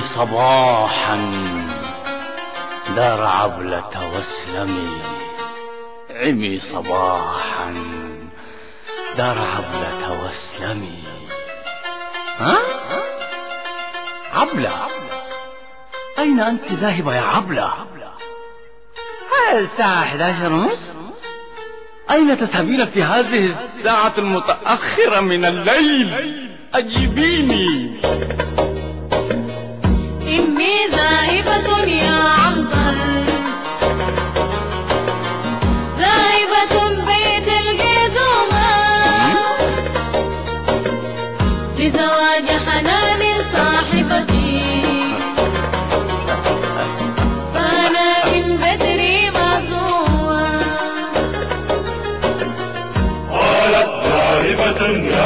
صباحا دار عبلة واسلمي عمي صباحا دار عبلة واسلمي ها؟ عبلة أين أنت ذاهبة يا عبلة؟ الساعة 11 ونص أين تذهبين في هذه الساعة المتأخرة من الليل؟ أجيبيني إني ذاهبة يا عنبر ذاهبة بيت القدومة لزواج حنان صاحبتي. فأنا من بدري مظلومة قالت ذاهبة يا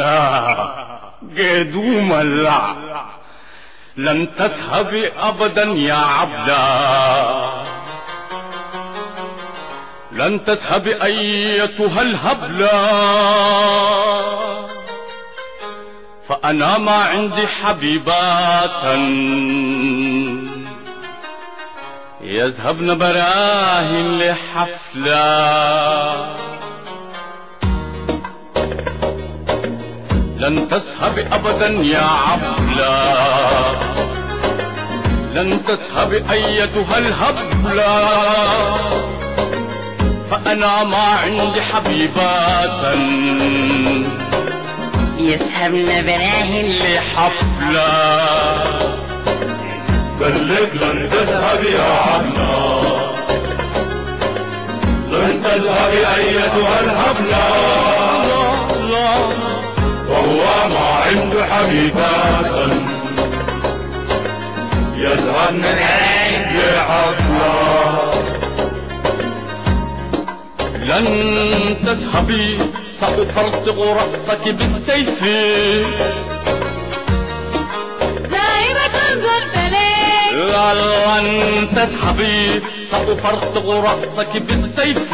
لا. لا. لن تذهبي أبدا يا عبدا. لن تذهبي أيتها الهبلة فأنا ما عندي حبيبات يذهبن براهن لحفلة. لن تذهب ابدا يا عبلة لن تذهب أيتها الهبلة فأنا ما عندي حبيبات يسحبن براهن لحفلة قال لك لن تذهب يا عمنا لن تذهب أيتها الهبلة يذهبن لحفلة لن تذهبي سأفرطغ رأسك بالسيف. لن تذهبي سأفرطغ رأسك بالسيف.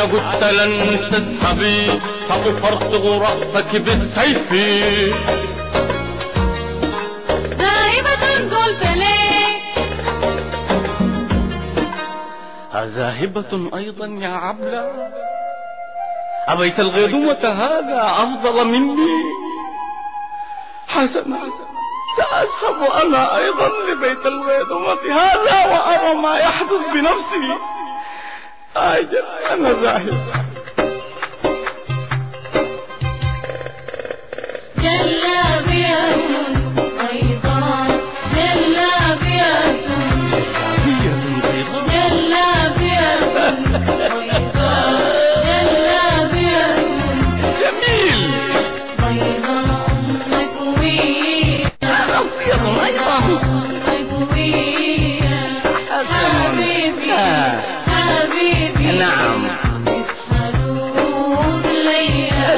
أنا قلت لن تذهبي سأفرطغ رأسك بالسيف. ذاهبة قلت لك. أذاهبة أيضا يا عبلة. أبيت الغدوة هذا أفضل مني. حسنا سأذهب أنا أيضا لبيت الغدوة هذا وأرى ما يحدث بنفسي. Acil, ben de zahir.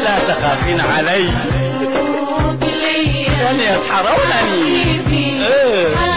ولا تخافين علي. وليسحرونني إيه.